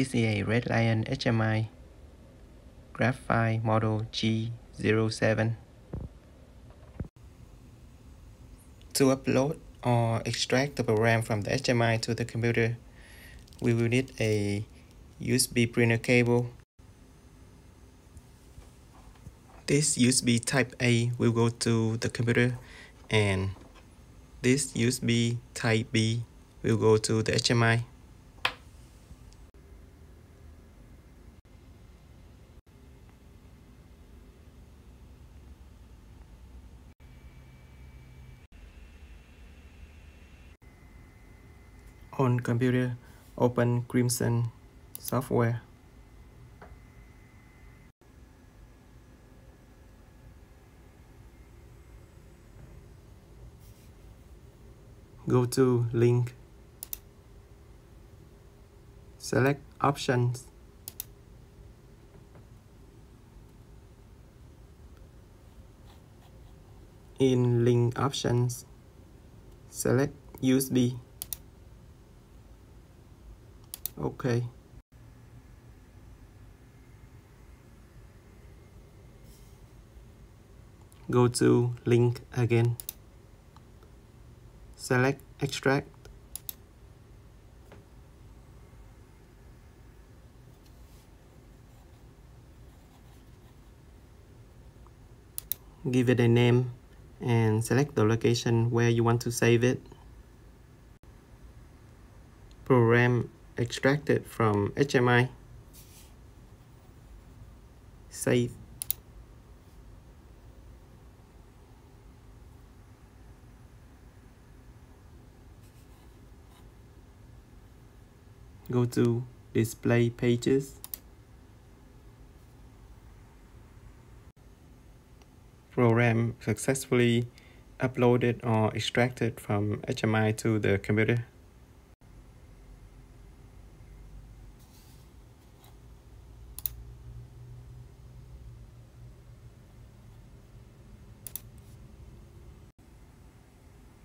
This is a Red Lion HMI Graphite model G07. To upload or extract the program from the HMI to the computer, we will need a USB printer cable. This USB type A will go to the computer and this USB type B will go to the HMI. On computer, open Crimson software. Go to link. Select options. In link options, select USB. OK. Go to link again. Select extract. Give it a name and select the location where you want to save it. Program extracted from HMI. Save. Go to display pages. Program successfully uploaded or extracted from HMI to the computer.